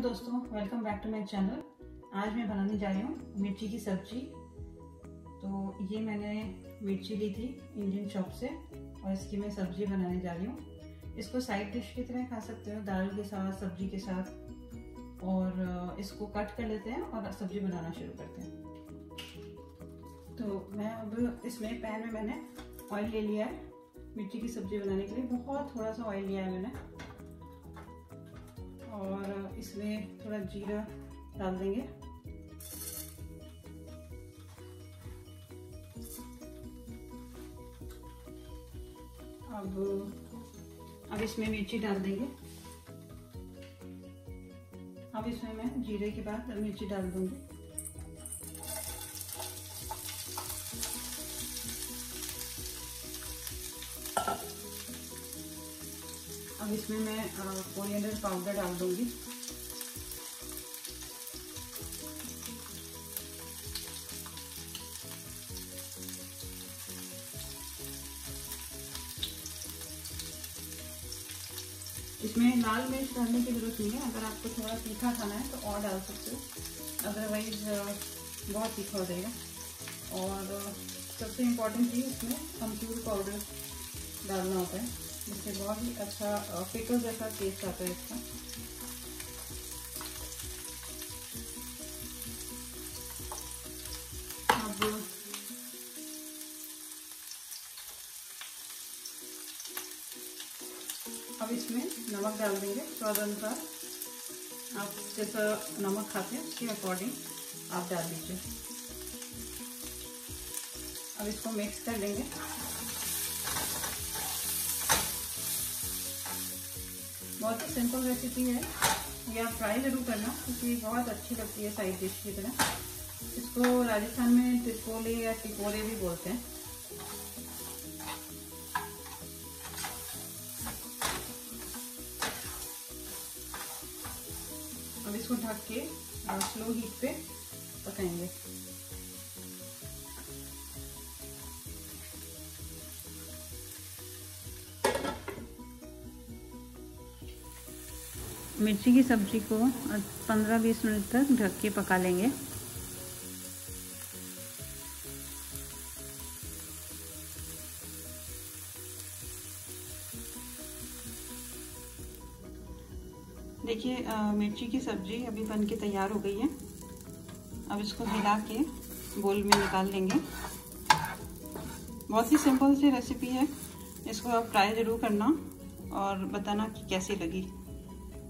Back to my channel आज मैं बनाने जा रही हूँ मिर्ची की सब्ज़ी। तो ये मैंने मिर्ची ली थी इंडियन शॉप से और इसकी मैं सब्ज़ी बनाने जा रही हूँ। इसको साइड डिश की तरह खा सकते हो, दाल के साथ, सब्ज़ी के साथ। और इसको कट कर लेते हैं और सब्ज़ी बनाना शुरू करते हैं। तो मैं अब इसमें पैन में मैंने ऑयल ले लिया है। मिर्ची की सब्ज़ी बनाने के लिए बहुत थोड़ा सा ऑयल लिया है मैंने। और इसमें थोड़ा जीरा डाल देंगे। अब अब इसमें मिर्ची डाल देंगे। अब इसमें मैं जीरे के बाद मिर्ची डाल दूँगी। अब इसमें मैं कोरिएंडर पाउडर डाल दूँगी। इसमें लाल मिर्च डालने की ज़रूरत नहीं है। अगर आपको थोड़ा तीखा खाना है तो और डाल सकते हो। अदरवाइज़ बहुत तीखा हो जाएगा। और सबसे इम्पोर्टेंट चीज़ इसमें अमचूर पाउडर डालना होता है। जिससे बहुत ही अच्छा पिकल जैसा टेस्ट आता है इसका। अब अब इसमें नमक डाल देंगे स्वाद अनुसार आप जैसा नमक खाते हैं, उसके अकॉर्डिंग आप डाल दीजिए। अब इसको मिक्स कर लेंगे। बहुत ही सिंपल रेसिपी है। ये आप ट्राई ज़रूर करना, क्योंकि बहुत अच्छी लगती है साइड डिश की तरह। इसको राजस्थान में टिकोले या टिकोरे भी बोलते हैं। अब इसको ढक के स्लो हीट पे पकाएँगे। मिर्ची की सब्ज़ी को 15-20 मिनट तक ढक के पका लेंगे। देखिए मिर्ची की सब्ज़ी अभी बन के तैयार हो गई है। अब इसको हिला के बोल में निकाल लेंगे। बहुत ही सिंपल सी रेसिपी है। इसको आप ट्राई ज़रूर करना और बताना कि कैसी लगी।